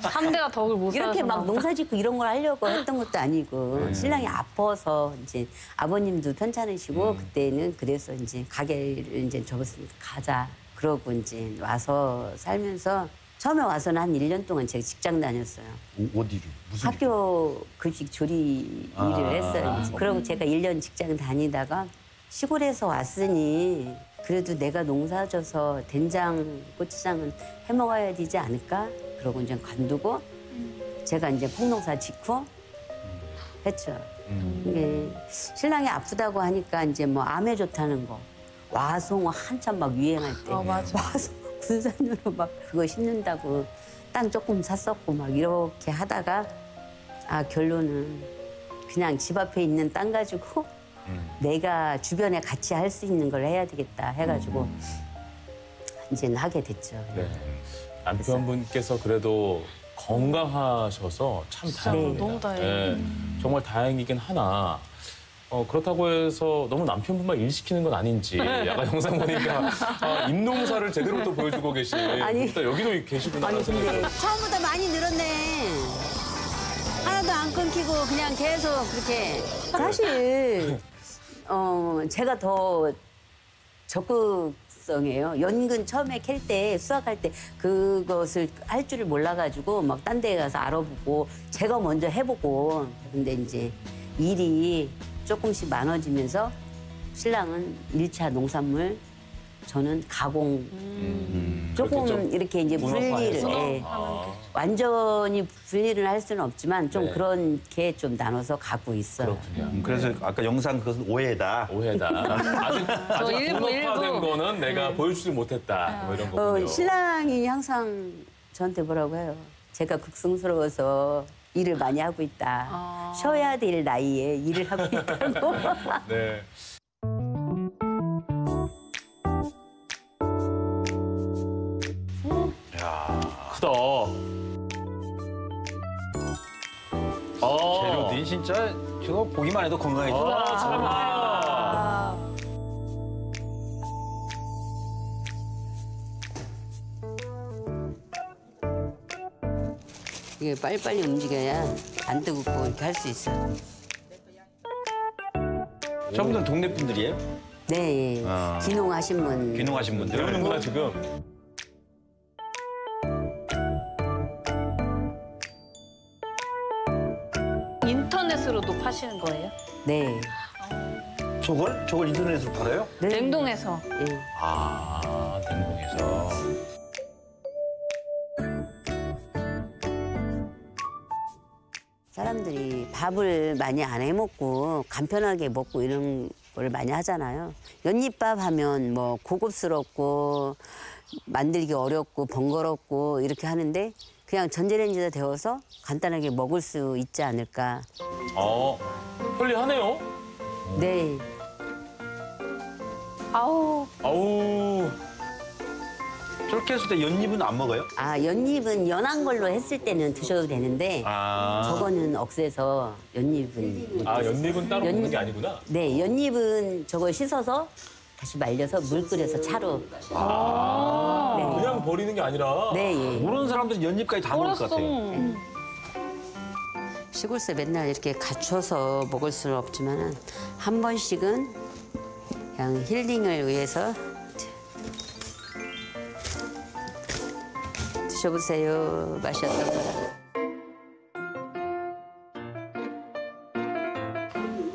(laughs) 삼대가 덕을 못 이렇게 막 농사 짓고 이런 걸 하려고 했던 것도 아니고 신랑이 아파서 이제 아버님도 편찮으시고 그때는 그래서 이제 가게를 이제 접었으니까 가자. 그러고 이제 와서 살면서 처음에 와서는 한 1년 동안 제가 직장 다녔어요. 오- 어디를? 무슨 일? 학교 급식 조리 아. 일을 했어요. 이제. 그러고 제가 1년 직장 다니다가 시골에서 왔으니 그래도 내가 농사 져서 된장, 고추장은 해 먹어야 되지 않을까? 그러고 이제 관두고 제가 이제 콩농사 짓고 했죠. 이게 신랑이 아프다고 하니까 이제 뭐 암에 좋다는 거 와송어 한참 막 유행할 때 와송 군산으로 막 그거 심는다고 땅 조금 샀었고 막 이렇게 하다가 아 결론은 그냥 집 앞에 있는 땅 가지고 내가 주변에 같이 할 수 있는 걸 해야 되겠다 해가지고 이제는 하게 됐죠. 네. 남편분께서 그래도 건강하셔서 참 다행입니다. 너무 다행이에요. 네, 정말 다행이긴 하나. 어, 그렇다고 해서 너무 남편분만 일 시키는 건 아닌지 약간 영상 보니까 (laughs) 아, 입농사를 제대로 또 보여주고 계시네. (laughs) 아니. 또 여기도 계시구나. 아니 근데 처음보다 많이 늘었네. 하나도 안 끊기고 그냥 계속 그렇게 사실 어 제가 더 적극성이에요. 연근 처음에 캘 때 수확할 때 그것을 할 줄을 몰라가지고 막 딴 데 가서 알아보고 제가 먼저 해보고 근데 이제 일이 조금씩 많아지면서 신랑은 일차 농산물 저는 가공 음, 조금 이렇게 이제 분리를? 예. 아, 완전히 분리를 할 수는 없지만 좀 네. 그렇게 좀 나눠서 가고 있어요. 그렇군요. 음, 그래서 아까 영상 그것은 오해다. 오해다. (laughs) 아직 아직 일부, 일부. 거는 내가 보여주지 못했다. 뭐 이런 거군요. 어, 신랑이 항상 저한테 뭐라고 해요. 제가 극성스러워서 일을 많이 하고 있다. 쉬어야 될 나이에 일을 하고 있다고. (laughs) 네. 이 진짜 저거 보기만 해도 건강해져. 아, 잘 먹는다. 이게 빨리빨리 움직여야 안 뜨겁고 이렇게 할 수 있어. 저분들 동네 분들이에요? 네, 예. 아. 귀농하신 분. 귀농하신 분들. 배우는구나 지금. 인터넷으로도 파시는 거예요? 네. 저걸? 저걸 인터넷으로 팔아요? 네. 냉동해서. 예. 아, 냉동해서. 사람들이 밥을 많이 안 해 먹고 간편하게 먹고 이런 걸 많이 하잖아요. 연잎밥 하면 뭐 고급스럽고 만들기 어렵고 번거롭고 이렇게 하는데 그냥 전자레인지에 데워서 간단하게 먹을 수 있지 않을까. 어, 편리하네요. 네. 아우 아우. 저렇게 했을 때 연잎은 안 먹어요? 아 연잎은 연한 걸로 했을 때는 드셔도 되는데 아. 저거는 억세서 연잎은 못 아, 드세요. 연잎은 따로 연잎- 먹는 게 아니구나. 네, 연잎은 저걸 씻어서 다시 말려서 물 끓여서 차로. 아, 네. 그냥 버리는 게 아니라. 네, 예. 모르는 사람들은 연잎까지 다 먹을 것 같아요. 시골서 맨날 이렇게 갖춰서 먹을 수는 없지만 한 번씩은 그냥 힐링을 위해서 드셔보세요. 맛이 어떤가.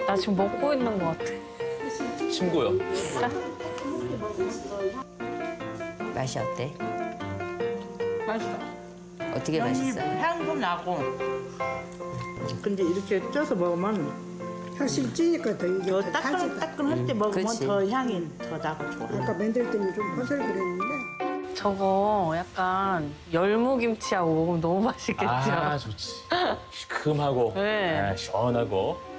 나 지금 먹고 있는 것 같아. 친구요. 맛이 어때? 맛있어. 어떻게 맛있어? 향도 나고. 근데 이렇게 쪄서 먹으면 확실히 찌니까 더 이게 더 따끈 따끈할 때 먹으면 그렇지. 더 향이 더 나고 좋아. 아까 만들 때는 좀 퍼슬그랬는데 저거 약간 열무김치하고 먹으면 너무 맛있겠죠? 아, 좋지. 시큼하고. 네. 아, 시원하고.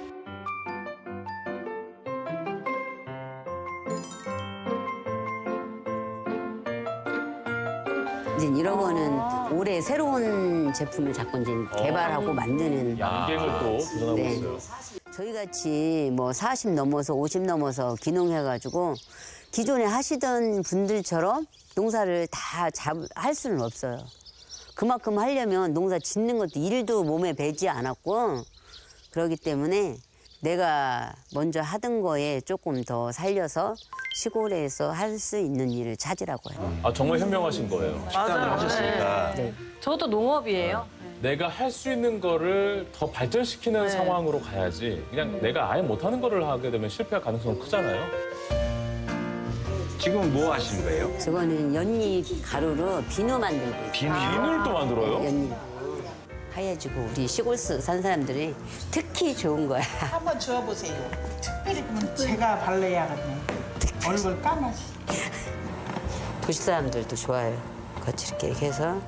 올해 새로운 제품을 자꾸 이제 개발하고 만드는 양갱을 또 도전하고 네. 있어요. 저희 같이 뭐 40 넘어서 50 넘어서 기농해가지고 기존에 하시던 분들처럼 농사를 다 할 수는 없어요. 그만큼 하려면 농사 짓는 것도 일도 몸에 배지 않았고 그러기 때문에 내가 먼저 하던 거에 조금 더 살려서 시골에서 할 수 있는 일을 찾으라고 해요. 아 정말 현명하신 거예요. 맞아요. 하셨으니까. 네. 저도 농업이에요. 내가 할 수 있는 거를 더 발전시키는 네. 상황으로 가야지. 그냥 내가 아예 못하는 거를 하게 되면 실패할 가능성은 크잖아요. 지금 뭐 하시는 거예요? 저거는 연잎 가루로 비누 만들고 있어요. 비늘 또 만들어요? 연잎. 하얘지고 우리 시골 산 사람들이 특히 좋은 거야. (laughs) 한번 주워보세요. 특별히 제가 발라야겠네. 얼굴 까마시. 도시 사람들도 좋아요. 거칠게 이렇게 해서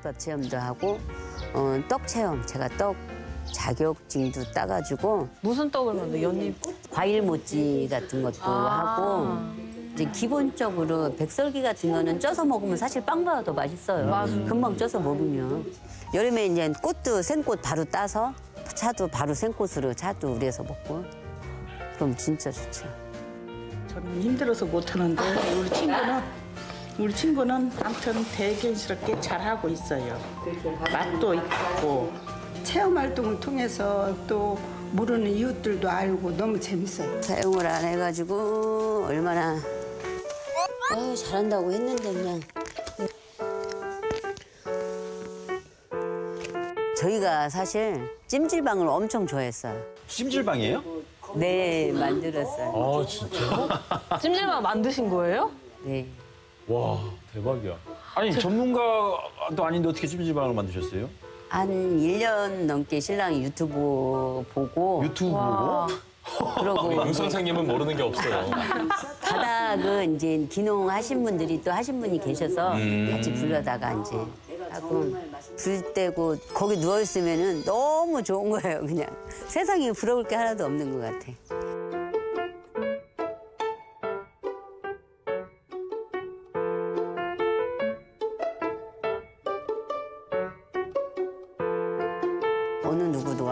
연잎밥 체험도 하고 어, 떡 체험. 제가 떡 자격증도 따가지고 무슨 떡을 만들 연잎? 과일 모찌 같은 것도 아. 하고 이제 기본적으로 백설기 같은 거는 쪄서 먹으면 사실 빵보다 더 맛있어요. 맞아요. 금방 쪄서 먹으면 여름에 이제 꽃도 생꽃 바로 따서 차도 바로 생꽃으로 차도 우려서 먹고 그럼 진짜 좋죠. 저는 힘들어서 못하는데 우리 친구는 우리 친구는 아무튼 대견스럽게 잘하고 있어요. 맛도 있고 체험 활동을 통해서 또 모르는 이웃들도 알고 너무 재밌어요. 사용을 안 해가지고 얼마나 아유 잘한다고 했는데 그냥 저희가 사실 찜질방을 엄청 좋아했어요. 찜질방이에요? 네 만들었어요. 아 진짜? 찜질방 만드신 거예요? 네. 와 대박이야. 아니 전문가도 아닌데 어떻게 찜질방을 만드셨어요? 한 1년 넘게 신랑이 유튜브 보고 유튜브 보고? 그러고 (laughs) 유 선생님은 모르는 게 없어요. 바닥은 이제 기농하신 분들이 또 하신 분이 계셔서 같이 불러다가 이제 하고 불 때고 거기 누워 있으면은 너무 좋은 거예요 그냥 세상에 부러울 게 하나도 없는 것 같아.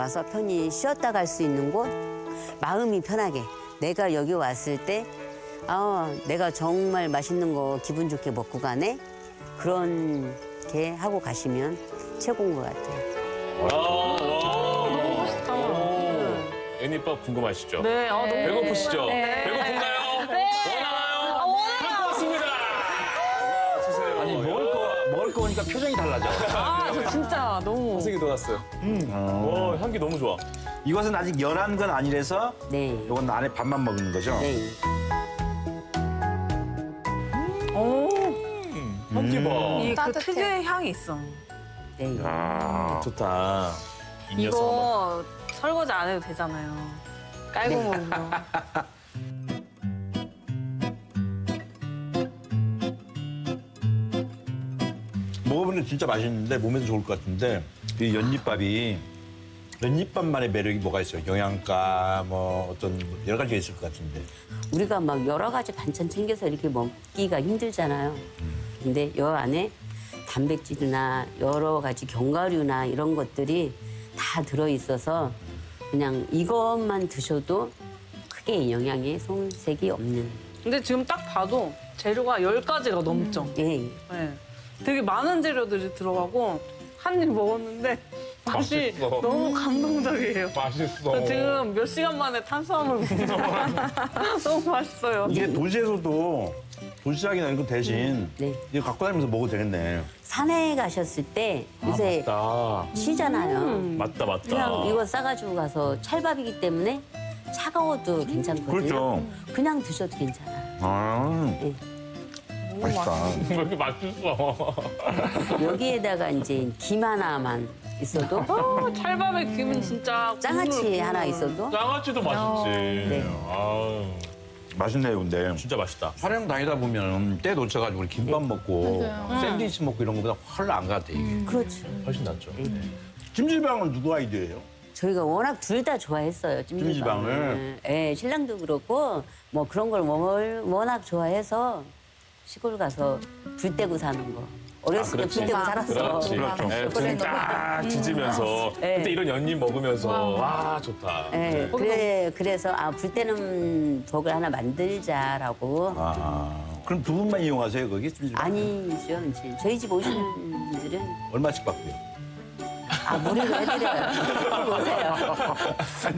와서 편히 쉬었다 갈 수 있는 곳, 마음이 편하게 내가 여기 왔을 때 아, 내가 정말 맛있는 거 기분 좋게 먹고 가네. 그런 게 하고 가시면 최고인 것 같아요. 와, 와. 너무 멋있다. 애니밥 궁금하시죠? 네, 아, 너무 배고프시죠? 네. 배고픈가요? 네. 원하나요? 아, 원해요. 보니까 표정이 달라져. 아, 저 진짜 너무. 선생이 돌았어요. 와 향기 너무 좋아. 이것은 아직 연한 건 아니라서 네. 이건 안에 밥만 먹는 거죠? 네. 오, 향기 봐. 이그 따뜻해. 특유의 향이 있어. 네. 아, 좋다. 이거 설거지 안 해도 되잖아요. 깔고 먹으면. (laughs) 먹어보면 진짜 맛있는데 몸에도 좋을 것 같은데 이 연잎밥이 연잎밥만의 매력이 뭐가 있어요? 영양가 뭐 어떤 여러 가지가 있을 것 같은데 우리가 막 여러 가지 반찬 챙겨서 이렇게 먹기가 힘들잖아요. 근데 여 안에 단백질이나 여러 가지 견과류나 이런 것들이 다 들어있어서 그냥 이것만 드셔도 크게 영양에 손색이 없는. 근데 지금 딱 봐도 재료가 열가지가 넘죠. 예. 네. 되게 많은 재료들이 들어가고 한 입 먹었는데 맛이 맛있어. 너무 감동적이에요. 맛있어. 저 지금 몇 시간 만에 탄수화물 먹는 (laughs) 너무 맛있어요. 이게 도시에서도 도시락이나 이런 거 대신 네. 이거 갖고 다니면서 먹어도 되겠네. 산에 가셨을 때 요새 맞다. 쉬잖아요. 맞다, 맞다. 그냥 이거 싸가지고 가서 찰밥이기 때문에 차가워도 괜찮거든요. 그렇죠. 그냥 드셔도 괜찮아요. 아, 예. 맛있다. 왜 이렇게 맛있어? (laughs) 여기에다가 이제 김 하나만 있어도 어, 찰밥에 김은 진짜 장아찌 하나. 있어도 장아찌도 맛있지. 네. 아유. 맛있네요, 근데. 진짜 맛있다. 촬영 다니다 보면 때 놓쳐가지고 우리 김밥 먹고 맞아요. 샌드위치 먹고 이런 거보다 훨씬 안 같아, 이게. 그렇죠. 훨씬 낫죠. 찜질방은 누구 아이디어예요? 저희가 워낙 둘 다 좋아했어요. 찜질방을. 찜질방을? 예, 신랑도 그렇고 뭐 그런 걸 월- 워낙 좋아해서 시골 가서 불 떼고 사는 거. 어렸을 때불 떼고 살았어. 그렇지. 네, 등딱 지지면서 네. 그때 이런 연잎 먹으면서 와 좋다. 예, 그래, 그래서 아, 불 때는 벽을 하나 만들자라고. 아, 그럼 두 분만 이용하세요, 거기? 아니죠. 이제 저희 집 오시는 분들은 얼마씩 받고요? 아, 무료로 해드려요. 오세요.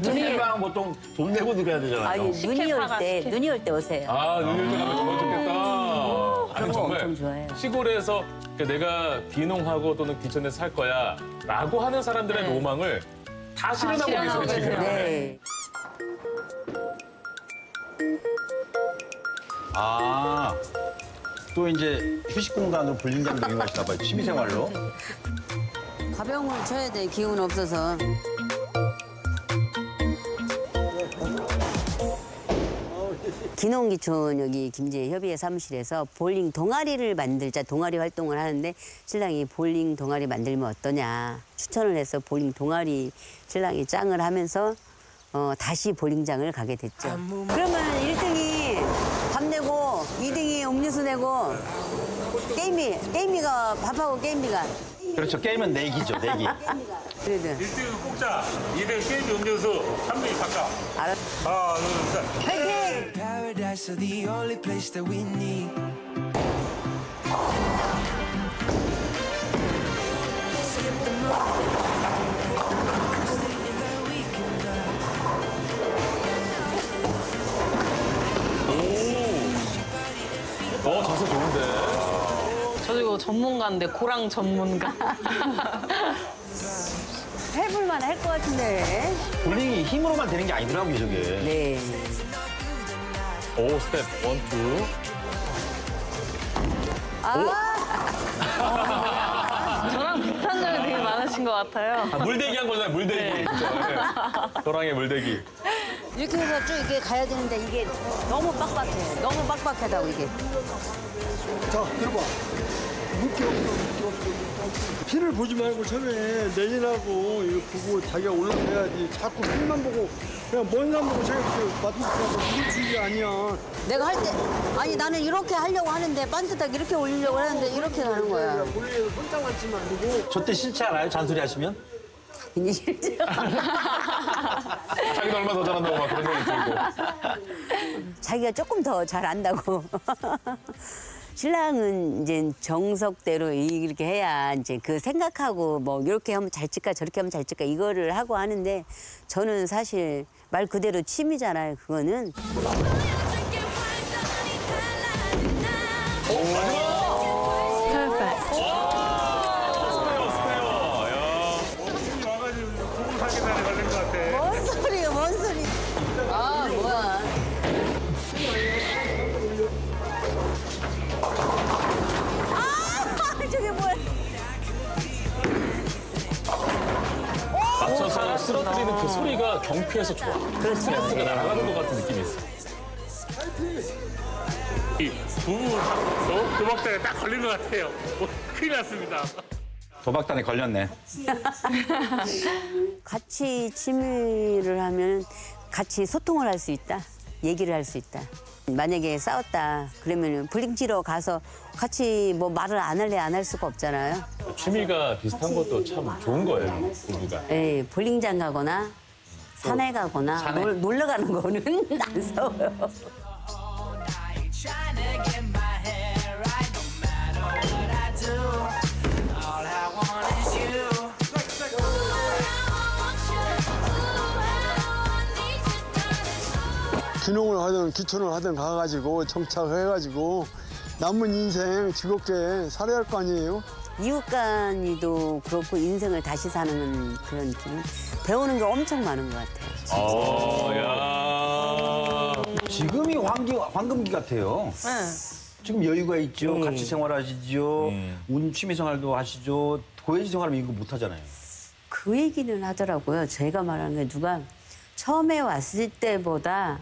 찜질방 보통 돈 내고 들어야 되잖아요. 아니, 눈이 올 때, 눈이 올 때 오세요. 아때 가면 정말 좋겠다. 그런 거 엄청 좋아해요. 시골에서 내가 귀농하고 또는 귀촌에서 살 거야 라고 하는 사람들의 로망을 다 실현하고 계세요 지금. 네. 아, 또 이제 휴식 공간으로 볼링장도 이용하시나 봐요. 취미생활로. 가병을 쳐야 돼, 기운 없어서. 기농기촌 여기 김제 협의회 사무실에서 볼링 동아리를 만들자 동아리 활동을 하는데 신랑이 볼링 동아리 만들면 어떠냐 추천을 해서 볼링 동아리 신랑이 짱을 하면서 어, 다시 볼링장을 가게 됐죠. 그러면 1등이 밥 내고 2등이 음료수 내고 게임이 게임이가 밥하고 게임이가 그렇죠. 게임은 내기죠, 내기. 그래도 1등은 공짜, 2등 게임 음료수, 3등이 각각. 알았. 하나, 둘, 셋. 파이팅! Paradise are the only place that we need. Vibe. 어 자세 좋은데. 저 이거 전문가인데 고랑 전문가. (laughs) 해볼만 할 것 같은데. 볼링이 힘으로만 되는 게 아니더라고요, 저게. 네. 오 스텝 one two. (laughs) 저랑 비슷한 점이 되게 많으신 것 같아요. 아, 물대기 한 거잖아요 물대기. 그죠? 네. 도랑의 물대기. 이렇게 해서 쭉 이렇게 가야 되는데 이게 너무 빡빡해. 너무 빡빡하다고 이게. 자, 들어봐. 물기 없어, 물기 없어. 피를 보지 말고 처음에 내리라고 이거 보고 자기가 올라가야지. 자꾸 피만 보고 그냥 먼 사람 보고 자기가 맞춰서 물을 주는 게 아니야. 내가 할 때 아니 나는 이렇게 하려고 하는데 반듯하게 이렇게 올리려고 하는데 이렇게 가는 거야. 볼링에서 손장만 치면 안 되고. 저 때 싫지 않아요? 잔소리 하시면? 이제 실제. (laughs) 자기도 얼마 더 잘한다고 막 그런 생각이 들고. 자기가 조금 더 잘 안다고. 신랑은 이제 정석대로 이렇게 해야 이제 그 생각하고 뭐 이렇게 하면 잘 칠까 저렇게 하면 잘 칠까 이거를 하고 하는데 저는 사실 말 그대로 취미잖아요. 그거는 경쾌해서 좋아. 스트레스가 나가는 것 같은 느낌이 있어. 이 부부 도- 도박장에 딱 걸린 것 같아요. 어, 큰일 났습니다. 도박단에 걸렸네. (laughs) 같이 취미를 하면 같이 소통을 할 수 있다. 얘기를 할 수 있다. 만약에 싸웠다. 그러면 볼링치러 가서 같이 뭐 말을 안 할래 안 할 수가 없잖아요. 취미가 비슷한 것도 참 좋은 거예요. 부부가. 예, 볼링장 가거나 산에 가거나 산에. 놀, 놀러 가는 거는 (laughs) 안 you. 귀농을 하든 귀촌을 하든 가가지고 정착해가지고 남은 인생 즐겁게 살아야 할 거 아니에요? 이웃간이도 그렇고 인생을 다시 사는 그런 기분. 배우는 게 엄청 많은 것 같아요. 어, 야. 지금이 황기, 황금기 같아요. 지금 여유가 있죠. 네. 같이 생활하시죠. 운 취미 생활도 하시죠. 고해지 생활하면 이거 못 하잖아요. 그 얘기는 하더라고요. 제가 말하는 게 누가 처음에 왔을 때보다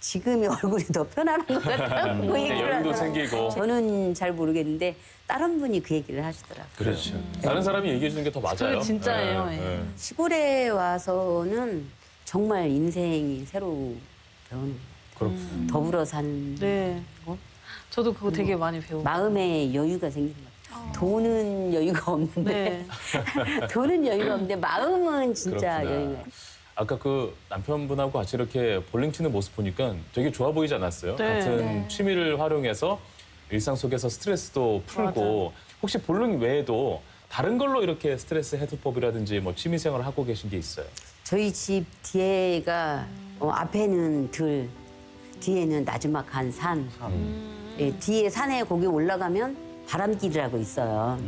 지금의 (laughs) 얼굴이 더 편안한 것 같다고 음, (laughs) 얘기를 여유도 하더라고요. 생기고. 저는 잘 모르겠는데 다른 분이 그 얘기를 하시더라고요. 그렇죠. 다른 사람이 얘기해 주는 게 더 맞아요. 그게 진짜예요, 네, 예. 네. 시골에 와서는 정말 인생이 새로 배우는 그렇군요. 더불어 사는 네. 거. 저도 그거 되게 많이 배우고. 마음의 여유가 생기는 것 같아요. 돈은 여유가 없는데 네. (laughs) 돈은 여유가 없는데 마음은 진짜. 여유가 아까 그 남편분하고 같이 이렇게 볼링 치는 모습 보니까 되게 좋아 보이지 않았어요? 네. 같은 네. 취미를 활용해서 일상 속에서 스트레스도 풀고 혹시 볼링 외에도 다른 걸로 이렇게 스트레스 해소법이라든지 뭐 취미 생활을 하고 계신 게 있어요? 저희 집 뒤에가 어, 앞에는 들, 뒤에는 나지막한 산. 예, 뒤에 산에 거기 올라가면 바람길이라고 있어요.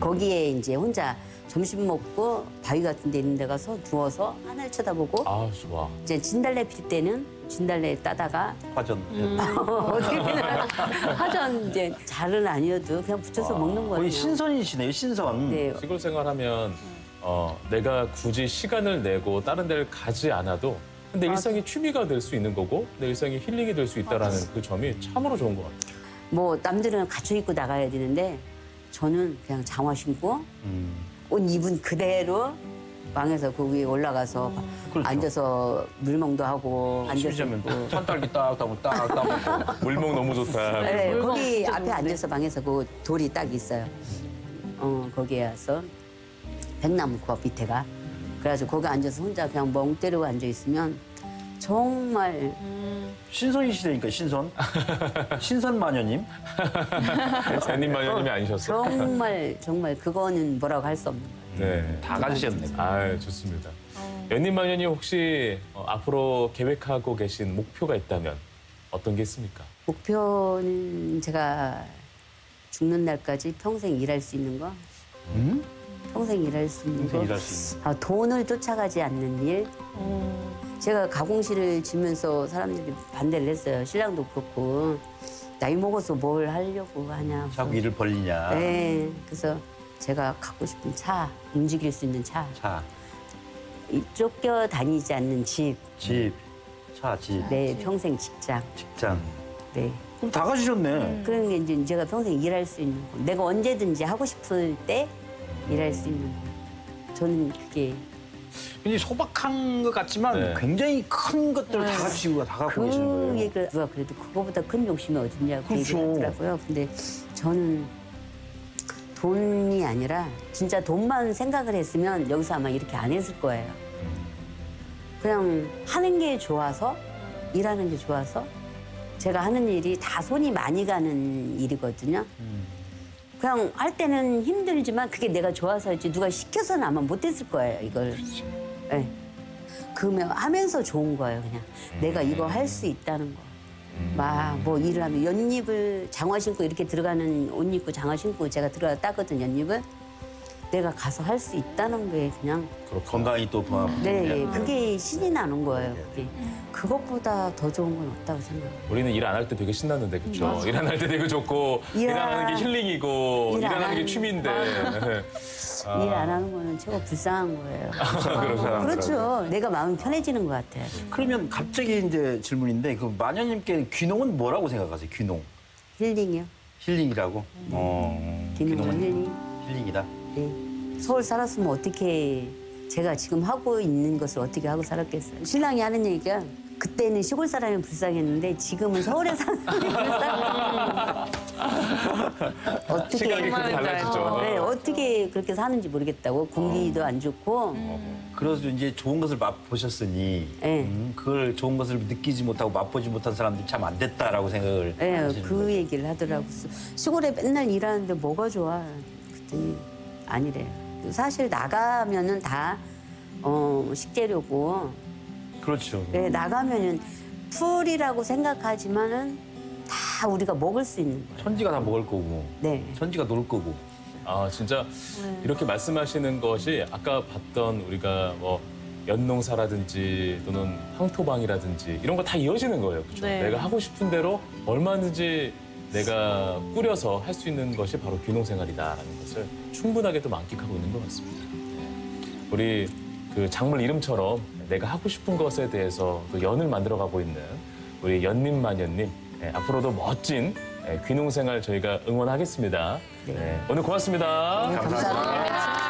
거기에 이제 혼자 점심 먹고 바위 같은 데 있는 데 가서 누워서 하늘 쳐다보고 아 좋아. 이제 진달래 필 때는 진달래 따다가 화전. (laughs) 어떻게 보면 화전 이제 잘은 아니어도 그냥 붙여서 먹는 거예요. 거의 신선이시네요, 신선. 네. 시골 생활하면 어, 내가 굳이 시간을 내고 다른 데를 가지 않아도 근데 일상이 취미가 될 수 있는 거고 내 일상이 힐링이 될 수 있다라는 그 점이 참으로 좋은 것 같아요. 뭐 남들은 갖춰 입고 나가야 되는데 저는 그냥 장화 신고 옷 입은 그대로 방에서 그 위에 올라가서 앉아서 물멍도 하고 앉아서 심지어면 있고. 산딸기 딱 따고 딱 따먹고. (laughs) 물멍 너무 좋다. 네, 거기 앞에 앉아서 방에서 그 돌이 딱 있어요. 어, 거기에 와서 백나무 그 밑에가. 그래가지고 거기 앉아서 혼자 그냥 멍 때리고 앉아 있으면 정말 신선이시다니까, 신선. 신선 마녀님. 산님 마녀님이 아니셨어요? 정말 정말 그거는 뭐라고 할 수 없는 거예요. 네. 다 가지셨네. 아, 좋습니다. 연님 마녀님 혹시 어, 앞으로 계획하고 계신 목표가 있다면 어떤 게 있습니까? 목표는 제가 죽는 날까지 평생 일할 수 있는 거. 평생 일할 수 있는 평생 거. 일할 수 아, 돈을 쫓아가지 않는 일. 제가 가공실을 지면서 사람들이 반대를 했어요. 신랑도 그렇고 나이 먹어서 뭘 하려고 하냐. 자꾸 일을 벌리냐. 네. 그래서 제가 갖고 싶은 차, 움직일 수 있는 차. 차, 이 쫓겨 다니지 않는 집. 집, 차, 집, 네, 평생 직장. 직장. 네. 그럼 다 가지셨네. 그런 게 이제 제가 평생 일할 수 있는 거. 내가 언제든지 하고 싶을 때 일할 수 있는 거. 저는 그게 굉장히 소박한 것 같지만 네. 굉장히 큰 것들을 다 가지고 다 갖고 계시는 그 거예요. 얘기를 누가 그래도 그거보다 큰 욕심이 어딨냐고 그 그렇죠. 얘기를 하더라고요. 근데 저는 돈이 아니라 진짜 돈만 생각을 했으면 여기서 아마 이렇게 안 했을 거예요. 그냥 하는 게 좋아서 일하는 게 좋아서 제가 하는 일이 다 손이 많이 가는 일이거든요. 그냥 할 때는 힘들지만 그게 내가 좋아서였지 누가 시켜서는 아마 못했을 거예요 이걸. 네. 그러면 하면서 좋은 거예요 그냥 내가 이거 할 수 있다는 거. 막뭐 일을 하면 연잎을 장화 신고 이렇게 들어가는 옷 입고 장화 신고 제가 들어가 따거든 연잎을. 내가 가서 할 수 있다는 게 그냥 건강이 또 더. 네 그게 신이 나는 거예요. 그게. 그것보다 더 좋은 건 없다고 생각해요. 우리는 일 안 할 때 되게 신났는데 그렇죠? 맞아. 일안 할 때 되게 좋고 일일안 안- 하는 게 힐링이고 일일안안 하는 게 취미인데. 아. 일안 하는 거는 최고 불쌍한 거예요. (laughs) 사람들하고. 그렇죠. 내가 마음이 편해지는 것 같아요. 그러면 갑자기 이제 질문인데 그 마녀님께 귀농은 뭐라고 생각하세요? 귀농. 힐링이요. 힐링이라고? 어. 귀농은 힐링. 힐링이다. 네. 서울 살았으면 어떻게 제가 지금 하고 있는 것을 어떻게 하고 살았겠어요. 신랑이 하는 얘기가 그때는 시골 사람이 불쌍했는데 지금은 서울에 사는 (laughs) 사람이 불쌍해. 어떻게 시각이 달라지죠. 네, 어떻게 그렇게 사는지 모르겠다고 공기도 안 좋고 그래서 이제 좋은 것을 맛보셨으니 네. 음, 그걸 좋은 것을 느끼지 못하고 맛보지 못한 사람들이 참 안 됐다라고 생각을 네, 하시는 그 거죠. 얘기를 하더라고. 시골에 맨날 일하는데 뭐가 좋아? 그랬더니 아니래요. 사실 나가면은 다 어, 식재료고 그렇죠. 네, 나가면은 풀이라고 생각하지만은 다 우리가 먹을 수 있는 거예요. 천지가 다 먹을 거고 네. 천지가 놀 거고 아 진짜 이렇게 말씀하시는 것이 아까 봤던 우리가 뭐 연농사라든지 또는 황토방이라든지 이런 거 다 이어지는 거예요. 그렇죠? 네. 내가 하고 싶은 대로 얼마든지 내가 꾸려서 할 수 있는 것이 바로 귀농 생활이다라는 것을 충분하게 또 만끽하고 있는 것 같습니다. 네. 우리 그 작물 이름처럼 내가 하고 싶은 것에 대해서 또 연을 만들어가고 있는 우리 연민마녀님 예, 앞으로도 멋진 예, 귀농 생활 저희가 응원하겠습니다. 네, 오늘 고맙습니다. 감사합니다.